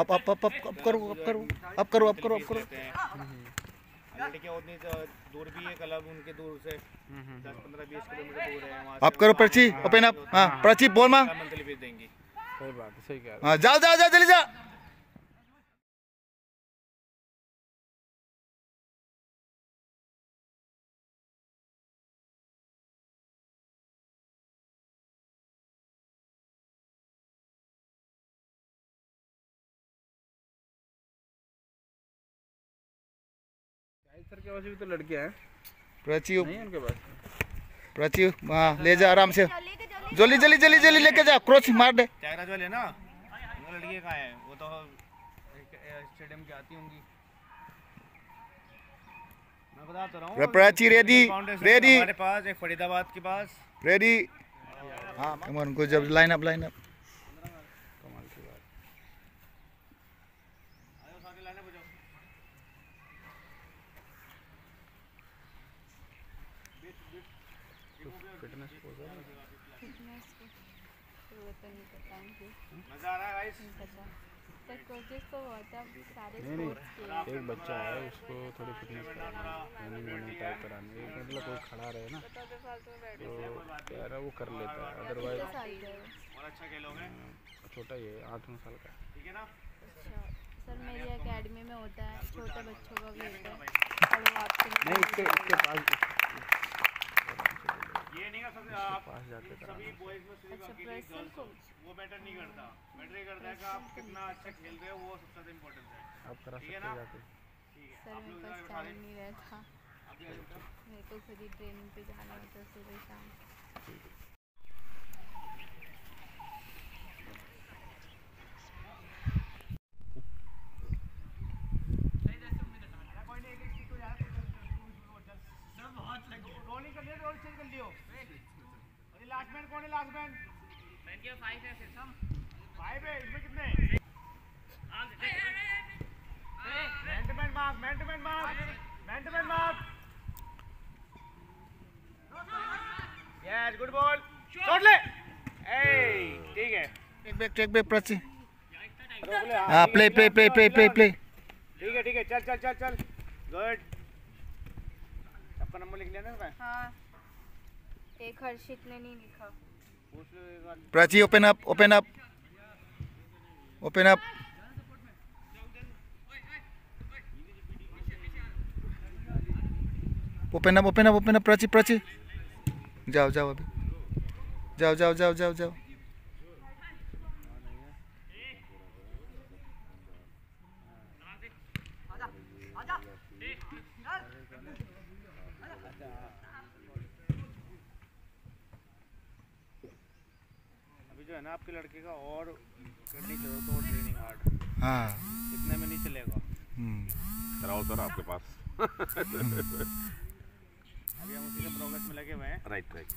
Up आप आप up up करो आप करो आप करो आप करो आप करो। लड़कियाँ उतनी दूर भी है क्लब उनके दूर से दस पंद्रह बीस किलोमीटर दूर है वहाँ अप करो प्रची ओपन अप हाँ प्रची बोल माँ। देंगी। सही बात है सही कह रहे हाँ। जाओ जाओ जाओ जल्दी जा। सर के पास भी तो लड़कियाँ हैं। प्रची नहीं उनके पास? प्रची हाँ ले जा आराम से। जल्दी जल्दी जल्दी जल्दी लेके जा क्रॉस मार दे। त्यागराज वाले ना उनकी कहाँ हैं? वो तो स्टेडियम की आती होंगी। मैं बता तो रहा हूँ प्राची रेडी रेडी। हमारे पास एक फरीदाबाद के पास। रेडी हाँ उनको जब लाइन अप लाइन अप कमाल की बात आयो सारे लाने बजाओ फिटनेस पोज है मज़ा आ रहा है गाइस कोचेस तो बहुत है सारे नहीं नहीं एक बच्चा है उसको थोड़ी फिटनेस करानी है रनिंग वनिंग टाइप करानी है मतलब कोई खड़ा रहे ना तो यार वो कर लेता है अदरवाइज़ अच्छा खेलोगे छोटा ही है आठ नौ साल का ठीक है ना? अच्छा सर मेरी एकेडमी में होता है छोटे बच्चों का भी होता है नहीं इसके इसके पास ये नहीं कर सकते आप सभी बॉयज़ में सिर्फ़ अच्छा अकेले गर्ल्स वो मैटर नहीं करता। मैटर करता है कि आप कितना अच्छा खेल रहे हो वो सबसे ज़्यादा इम्पोर्टेंट है। आप करा सकते हो जाके। ठीक है। सर आप मेरे लोग पास टाइम नहीं रहता। मेरे को खुद ही ट्रेनिंग पे जाना होता सुबह शाम रोलिंग कर लियो रोल चेंज कर लियो और ये लास्ट मैन कौन है लास्ट मैन मैन के 5 है सिस्टम 5 है इसमें कितने man to man mark man to man mark man to man mark yes good ball. Shot ले। ए ठीक है। टेक बैक टेक बैक हाँ play play play play play play ठीक है ठीक है चल चल चल चल। गुड आपका नंबर लिख लिया ना मैं हाँ। एक हर्षित ने नहीं लिखा। Prachi open up open up open up open up open up open up Prachi Prachi जाओ जाओ अभी। जाओ जाओ जाओ जाओ जाओ। जो है ना आपके लड़के का और करनी चाहिए तो ट्रेनिंग हार्ड हाँ। इतने में नहीं चलेगा। हम्म। कराओ सर आपके पास। अभी हम उसी के प्रोग्रेस में लगे हुए हैं। राइट राइट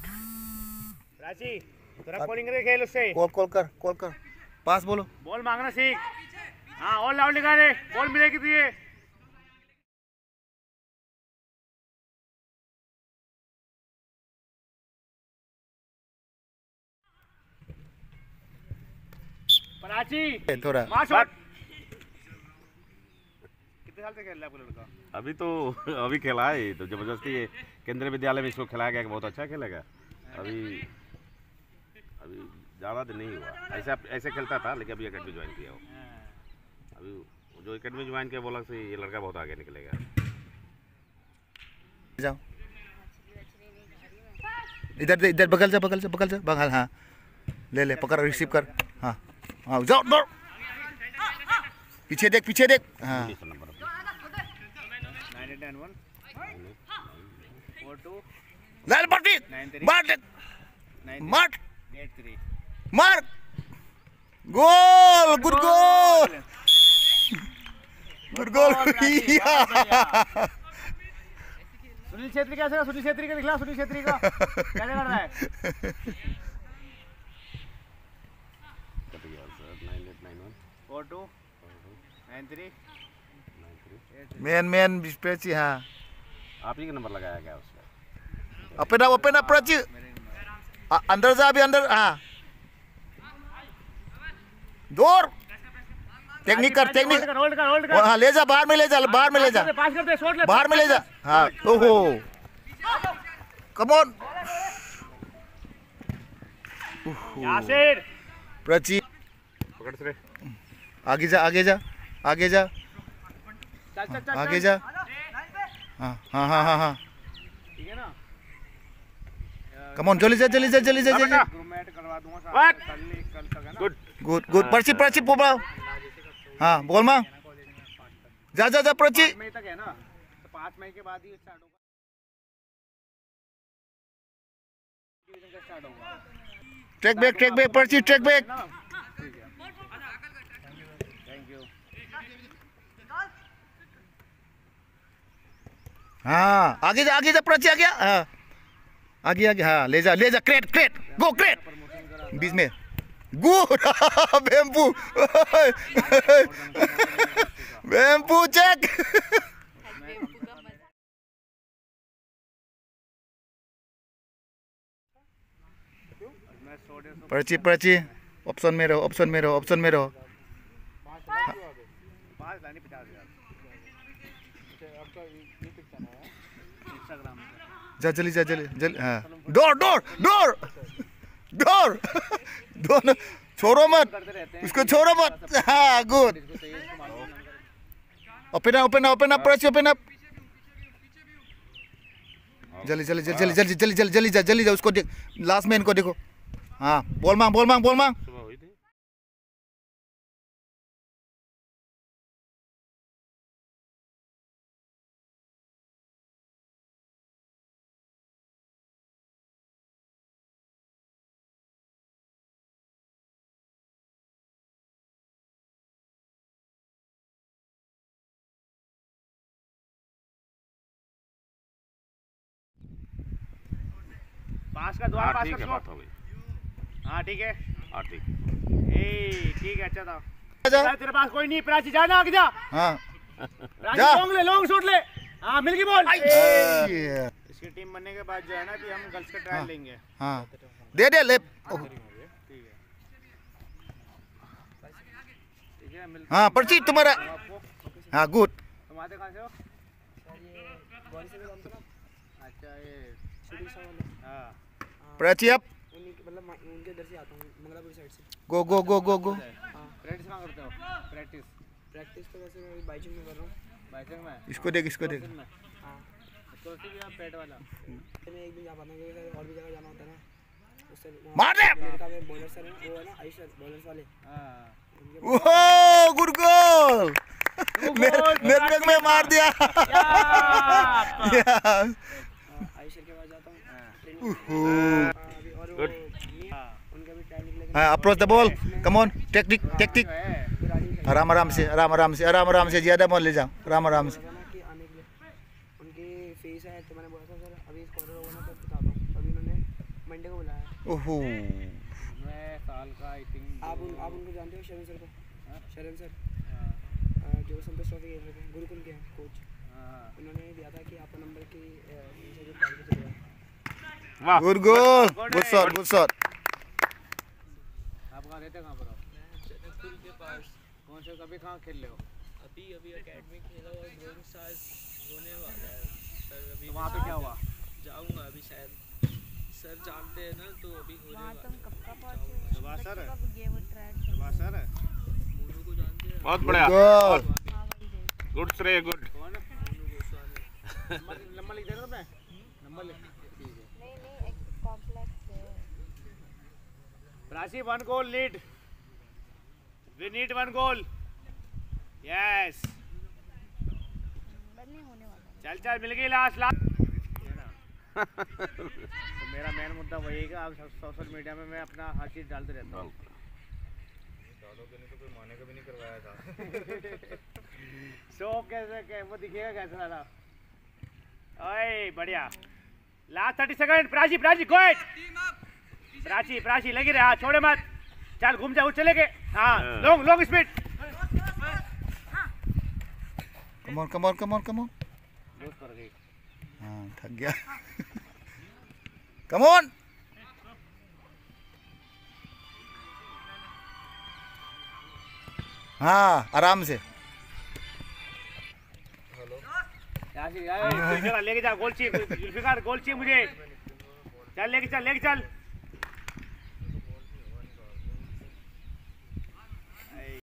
रांची थोड़ा कॉलिंग करके खेल उससे। कॉल कॉल कर कॉल कर। पास बोलो। बॉल मांगना सीख। हाँ ऑल आउट निकाल दे। बॉल मिलेगी तुझे। प्राची थोड़ा। मार शॉट। साल से खेल रहा है आपका लड़का? अभी तो अभी खेला है तो ज़बरदस्ती ये केंद्रीय विद्यालय में इसको खिलाया गया कि बहुत अच्छा खेलेगा। अभी अभी ज़्यादा दिन नहीं हुआ। ऐसा ऐसे खेलता था लेकिन अभी अकेडमी ज्वाइन किया वो। अभी जो अकेडमी ज्वाइन किया बोला से ये लड़का बहुत आगे निकलेगा। जाओ। इधर दे इधर बगल जा बगल जा बगल जा बगल हाँ। ले ले पकड़ रिसीव कर। हाँ हाँ जाओ दौड़। पीछे देख पीछे देख। हाँ। 901 42 943 Mark Mark 83 Mark Goal good goal good goal Sunil Chhetri कैसे सुनील छेत्री का दिखला सुनील छेत्री का कैसे कर रहा है Four two, nine three. Man man बिस्पेची हाँ आप ही का नंबर लगाया गया उसमें ओपन अप ओपन प्राची अंदर जा अभी अंदर हाँ। दौड़ टेक्निक कर टेक्निक होल्ड कर होल्ड कर हाँ ले जा बाहर में ले जा बाहर में ले जा। पास कर दे शॉट ले बाहर में ले जा। हाँ ओहो। कम ऑन यासिर प्रची आगे जा आगे जा आगे जा। आगे जा। हाँ हाँ हाँ हाँ हाँ। ठीक है ना? कम ऑन जल्दी जा जल्दी जा जल्दी जा जल्दी ग्रूमेट करवा दूँगा What? साहब कल कल तक है ना? गुड गुड गुड पर्ची पर्ची पोपड़ाओ हाँ बोल माँ। जा जा जा पर्ची। मई तक है ना? तो पाँच मई के बाद ही स्टार्ट होगा। Track back track back Prachi track back ना ठीक है थैंक यू हाँ। आगे जा आगे जा पर्ची आ। गया हाँ। आगे आगे हाँ ले जा ले जा, क्रेट क्रेट, गो, क्रेट। बीच में। गुड बेम्पू बेम्पू चेक। पर्ची पर्ची ऑप्शन में रहो ऑप्शन में रहो ऑप्शन में रहो। जा जल्दी जा जल्दी जल्दी हाँ डोर डोर डोर डोर दोनों छोड़ो मत हैं उसको छोड़ो मत हाँ good open up open open up Prachi open up जल्दी जल्दी जल्दी जल्दी जल्दी जल्दी जल्दी जल्दी जा जल्दी जा उसको लास्ट मैन को देखो हाँ बोल मांग बोल मांग बोल मांग पास का द्वार हाँ पास कर बात हो गई। हाँ ठीक है। हाँ ठीक। ए ठीक है अच्छा था। जा। तेरे पास कोई नहीं प्राची जा ना आगे जा। हाँ। लॉन्ग ले लॉन्ग शॉट ले। हाँ मिल गई बॉल। इसकी टीम बनने के बाद जो है ना कि हम गर्ल्स का ट्रायल लेंगे। हाँ। दे दे ले। है है। हाँ पर्ची तुम्हारा। हाँ गुड। तुम आते कहाँ से हो? अच्छा ये हाँ। प्राची आप गो गो गो गो गो प्रैक्टिस तो वैसे मैं में कर रहा इसको देख इसको देख। पेट वाला एक दिन जा पाता हूँ और भी जगह जाना होता है ना मार दे! ओह गुड गोल मेरे में मार दिया। आयुष के पास जाता हूँ। Approach the ball come on technique technique आराम आराम से आराम आराम से आराम आराम से ज़्यादा मत ले जाओ आराम आराम से ओहो आप उनको जानते हो शरण सर को शरण सर जो संतोष ट्रॉफी गुरुकुल के हैं कोच उन्होंने दिया था कि आपका नंबर की वाह। Good goal good shot good shot आप कहाँ रहते कहाँ पर हो स्कूल के पास कौन से कभी कहाँ खेल रहे हो अभी अभी एकेडमी खेला और ग्रोइंग स्टार्स होने वाला है सर अभी तो वहाँ पे क्या हुआ जाऊँगा अभी शायद सर जानते हैं ना तो अभी होने वहाँ वाला तुम कब का पहुँचे सुभाष सर कब गए वो ट्रैक सुभाष सर है मोनू को जानते हैं बहुत बढ़िया हाँ देख गुड श्रेय गुड कौन है? मोनू गोस्वामी नंबर नंबर लिख देना तुम्हें। नंबर लिख Rashi, one goal need. We need one goal. Yes. चल चल मिल गई लास्ट लास्ट तो मेरा मेन मुद्दा वही है कि आप सोशल मीडिया में मैं अपना हर चीज़ डालते रहता हूँ तो कोई माने का भी नहीं करवाया था शो कैसे कै, वो दिखेगा कैसे वाला ओए बढ़िया last thirty second Prachi Prachi गोइट team up. Prachi Prachi लगी रहे हाँ छोड़े मत। चल घूम जा चले गए। हाँ हाँ। Long long speed come on come on come on come on loose कर गई। हाँ थक गया। कम ऑन हाँ आराम से। चल, लेके जा गोल चाहिए गोल चाहिए मुझे। चल लेके चल लेके चल।